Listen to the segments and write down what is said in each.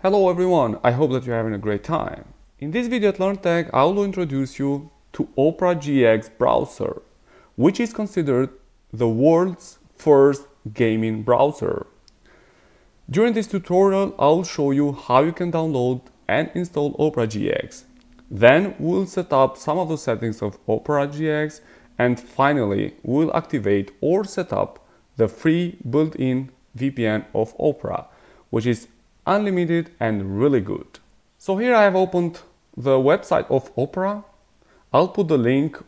Hello everyone, I hope that you're having a great time. In this video at LearnTech, I will introduce you to Opera GX browser, which is considered the world's first gaming browser. During this tutorial, I'll show you how you can download and install Opera GX. Then we'll set up some of the settings of Opera GX and finally we'll activate or set up the free built-in VPN of Opera, which is unlimited and really good. So here I have opened the website of Opera. I'll put the link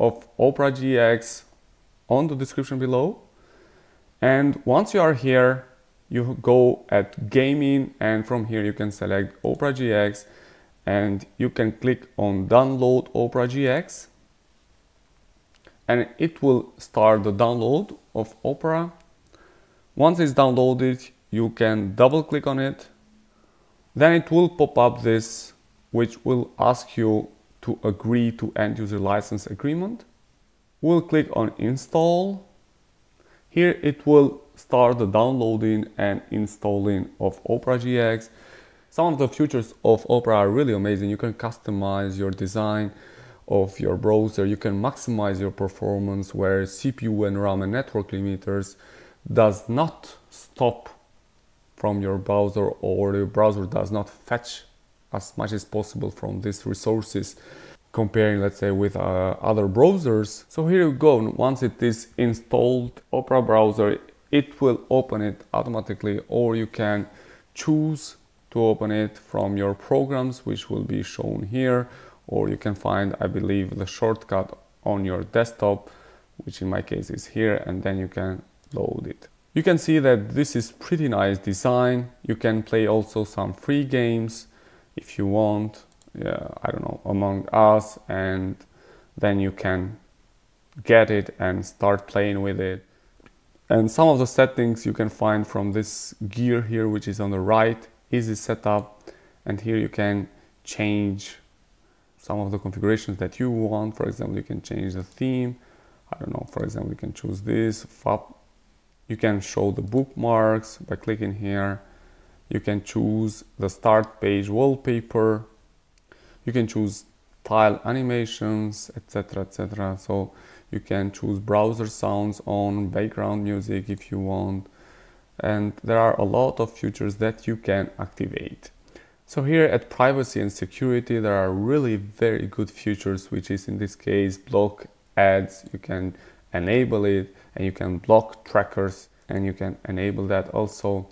of Opera GX on the description below. And once you are here, you go at gaming and from here you can select Opera GX and you can click on download Opera GX and it will start the download of Opera. Once it's downloaded, you can double click on it. Then it will pop up this, which will ask you to agree to end user license agreement. We'll click on install. Here it will start the downloading and installing of Opera GX. Some of the features of Opera are really amazing. You can customize your design of your browser. You can maximize your performance where CPU and RAM and network limiters does not stop from your browser or your browser does not fetch as much as possible from these resources comparing let's say with uh, other browsers. So here you go. Once it is installed opera browser it will open it automatically or you can choose to open it from your programs which will be shown here or you can find I believe the shortcut on your desktop which in my case is here and then you can load it you can see that this is pretty nice design you can play also some free games if you want yeah, I don't know among us and then you can get it and start playing with it and some of the settings you can find from this gear here, which is on the right, easy setup. And here you can change some of the configurations that you want. For example, you can change the theme. I don't know, for example, you can choose this. You can show the bookmarks by clicking here. You can choose the start page wallpaper. You can choose tile animations, etc, etc. So you can choose browser sounds on background music if you want and there are a lot of features that you can activate. So here at privacy and security there are really very good features which is in this case block ads you can enable it and you can block trackers and you can enable that also.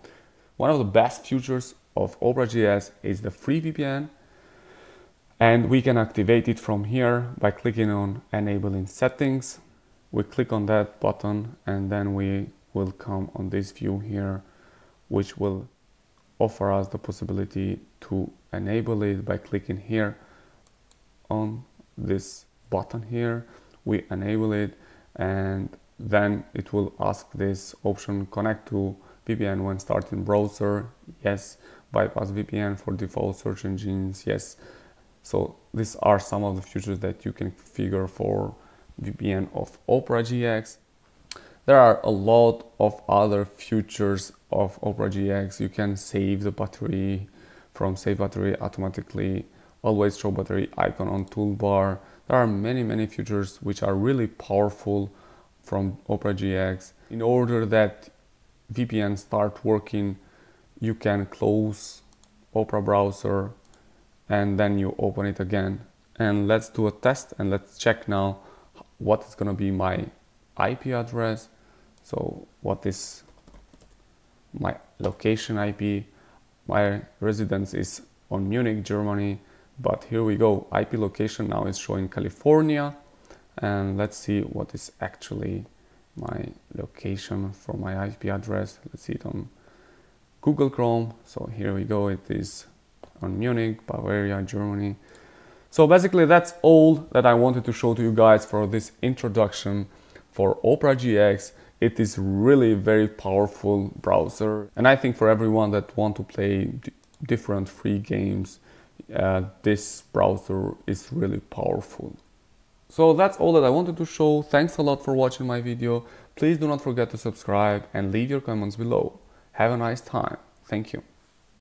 One of the best features of Opera GX is the free VPN and we can activate it from here by clicking on enabling settings we click on that button and then we will come on this view here which will offer us the possibility to enable it by clicking here on this button here we enable it and then it will ask this option connect to VPN when starting browser yes bypass VPN for default search engines yes so these are some of the features that you can figure for VPN of Opera GX. There are a lot of other features of Opera GX. You can save the battery from save battery automatically, always show battery icon on toolbar. There are many, many features which are really powerful from Opera GX. In order that VPN start working, you can close Opera browser and then you open it again. And let's do a test and let's check now what is going to be my IP address. So what is my location IP? My residence is on Munich, Germany, but here we go. IP location now is showing California. And let's see what is actually my location for my IP address. Let's see it on Google Chrome. So here we go. It is on Munich, Bavaria, Germany. So basically that's all that I wanted to show to you guys for this introduction for Opera GX. It is really very powerful browser and I think for everyone that want to play different free games, uh, this browser is really powerful. So that's all that I wanted to show. Thanks a lot for watching my video. Please do not forget to subscribe and leave your comments below. Have a nice time. Thank you.